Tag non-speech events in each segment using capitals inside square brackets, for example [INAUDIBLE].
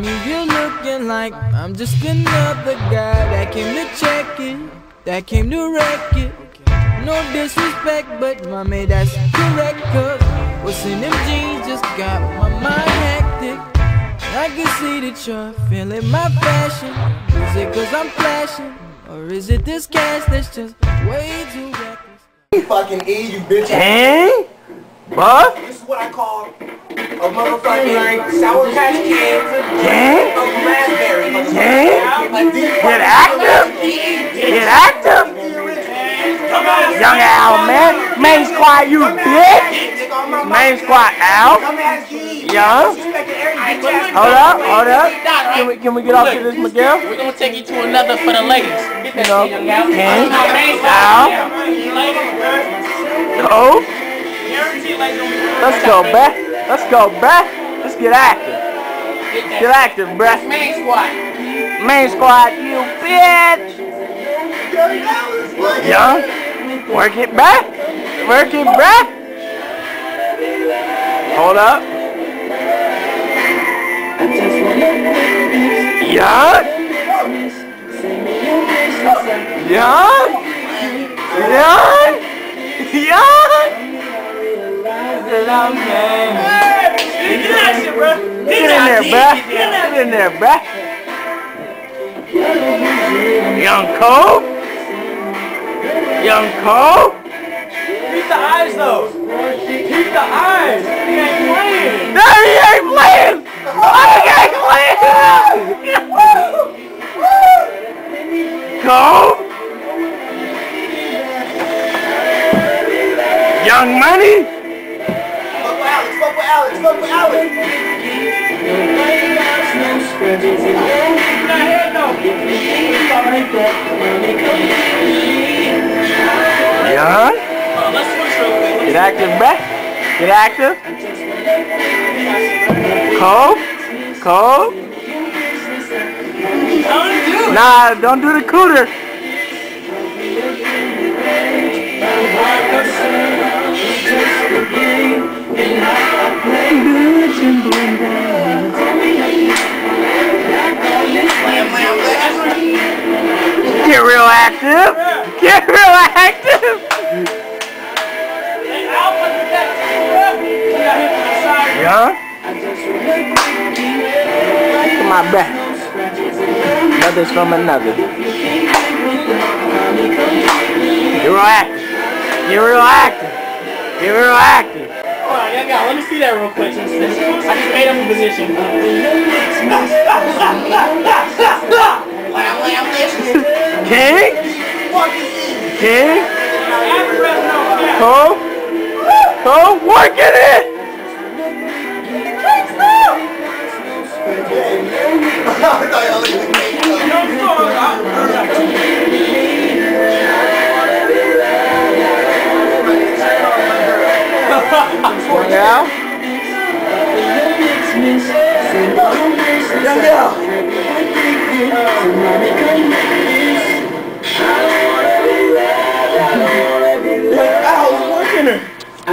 mean, you're looking like I'm just another guy that came to check it, that came to wreck it. No disrespect, but mommy, that's correct. Cause what's in them jeans just got my mind hectic. I can see that you're feeling my fashion. Is it cause I'm flashing? Or is it this cash that's just way too reckless? You fucking E, you bitch. Dang! Buff? This is what I call a motherfucking sour patch kid Dang! of raspberry. Dang! A deep Get active! Get active! Young Al, man. Main squad, you bitch! Main squad, Al. Young. Hold up, hold up. Can we, can we get off to this Miguel? We're gonna take you to another for the ladies. Get that You know, shit. King, Al, ladies, Let's go, bruh. Let's go, bruh. Let's get active. Get active, bruh. main squad. Main squad, you bitch. Young. Work it back. Work it back. Hold up. Young. Young. Young. Get in there, bruh. Get in there, bruh. Young Cole. Young Cole. Keep the eyes though. Keep the eyes. He ain't playing. No, he ain't playing. He ain't playing. Cole. Young Money. With Alex, Alex. Get active, bruh. Get active. Cole. Cole. Nah, don't do the cooter. Get real active. Get real active. Hey, Al, put the back. Yeah? Brothers from another. Get real active. Get real active. Get real active. Hold on, young gal, let me see that real quick. I just made up a position. King? King? Cole? Cole, working it! Yeah?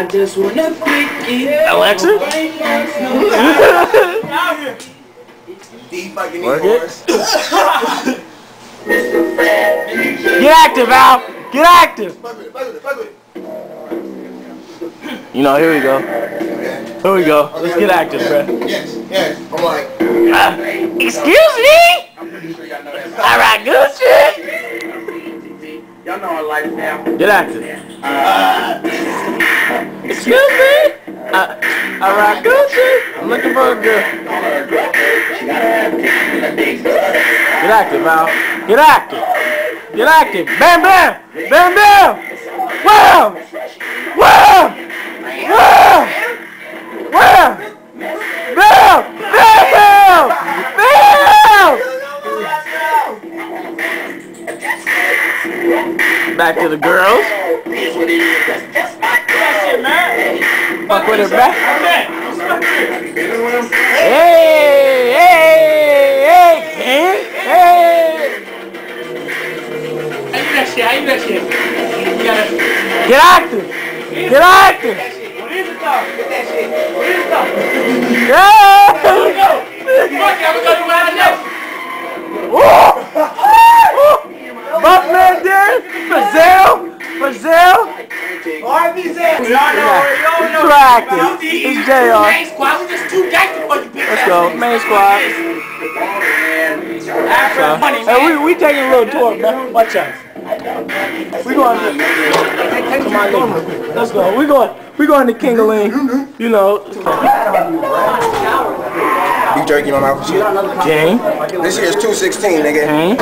I just wanna pick it. Alexa? [LAUGHS] [LAUGHS] Work E it. [LAUGHS] Get active, Al! Get active! Fuck with it, fuck with it, fuck with it. You know, here we go. Here we go. Let's get active, bruh. Yes, yes. I'm like, Uh, excuse me? Alright, Gucci! Y'all know our life now. Get active. Excuse me? Uh, alright, Gucci? I'm looking for a girl. Get active, Al. Get active. Get active. Bam, bam! Bam, bam! Wham! Fuck with it, back. Hey, hey, hey. Hey. How you that shit? How you that shit? You gotta. Get active. Get active. Squad. We just two gangsters for you, bitch. Let's go. Main squad. After money. Hey, we, we taking a little tour, man. Watch out. We going to, come on. Let's go. We going, we going to Kingaling. You know, You jerking on my shit. King. This year's 216, nigga. King.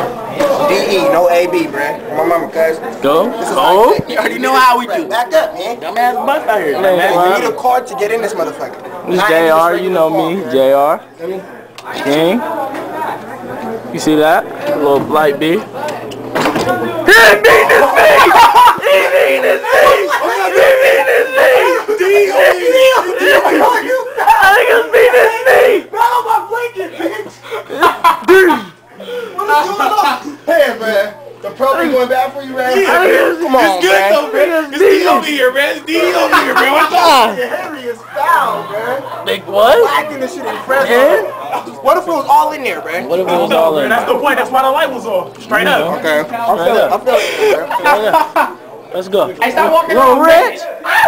DE, no AB, bruh. My mama, cuz. Go. Oh. Go. You already know how we do. Back up, man. Dumbass bus out here. man You need a card to get in this motherfucker. This JR, you know regular me, car. JR. King. You see that? A little light B. He beat his knee! He beat his knee! He beat his knee! I think it's beat his knee! Hey, man. The pro be going bad for you, man. I think it's- Come on, Good man. though, man. It's D over here, man. It's D over here, man. What's up? Ah, Henry is foul, man. Big what? Acting this shit in Fresno. And? What if it was all in there, man? What if it was all in? there? That's the point. That's why the light was off. Straight up. Okay. I feel Right it. up. I feel it. Let's go. Hey, stop walking Little Rich!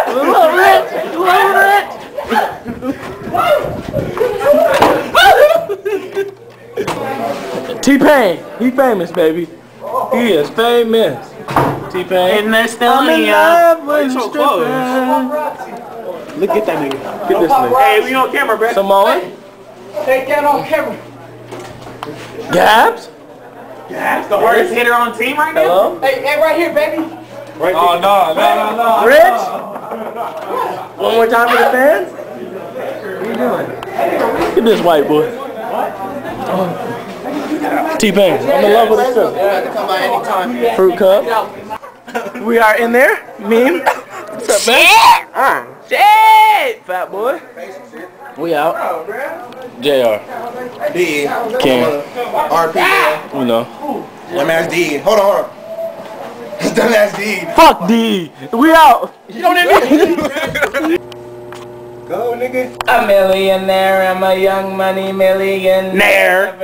Little Rich! Little Rich! [LAUGHS] T-Pain, he famous, baby. He is famous. T-Pain. In the I'm in studio. love with so stripping. Look at that nigga. Get this nigga. Hey, we on camera, bro. Samoan? Take that on camera. Gabs? Gabs, the hardest hitter on the team right now. Hello? Hey, hey, right here, baby. Oh, no, no, no, no. Rich? One more time for the fans? What doing? Look at this white boy. What? T-Pain, I'm in love with the stripper. I can come by anytime. Fruit cup. We are in there. Meme. What's up, man? Uh, shit! Fat boy. We out. JR. D. King. RP, man. You know. Dumbass D. Hold on, hold on. [LAUGHS] Dumbass D. Fuck D. We out. [LAUGHS] Go, nigga. A millionaire. I'm a young money millionaire.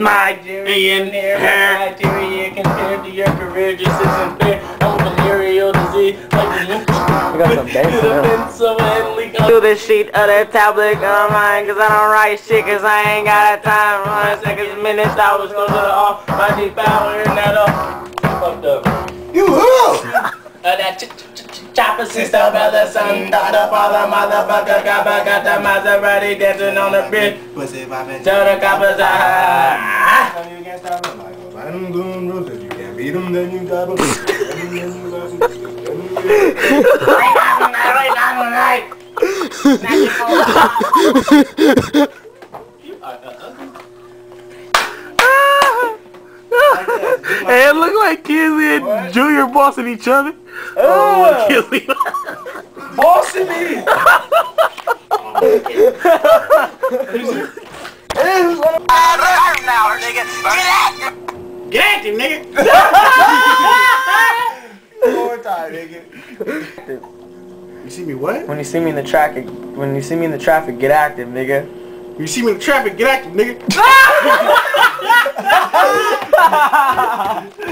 My Nigerian Nigeria compared to your career just isn't fair. I'm a venereal disease. Like the I got some bangs so and Do the sheet of the tablet on mine Cause I don't write shit cause I ain't got a time Run seconds, minutes, hours, go to the off My deep power and that all Fucked up You who? uh, that ch ch ch chopper sister, brother, son, daughter, father, motherfucker, copper, got the Maserati dancing on the bridge. Pussy poppin'. Tell the coppers, ah. You can't stop them. Like, I don't go on roses. You can't beat them, then you drop them. Hey, it look like Kinsley and Junior bossing each other. Oh, Kinsley. Bossing me. Get active, nigga. More time, nigga. You see me what? When you see me in the traffic, when you see me in the traffic, get active, nigga. You see me in the traffic, get active, nigga. [LAUGHS] [LAUGHS]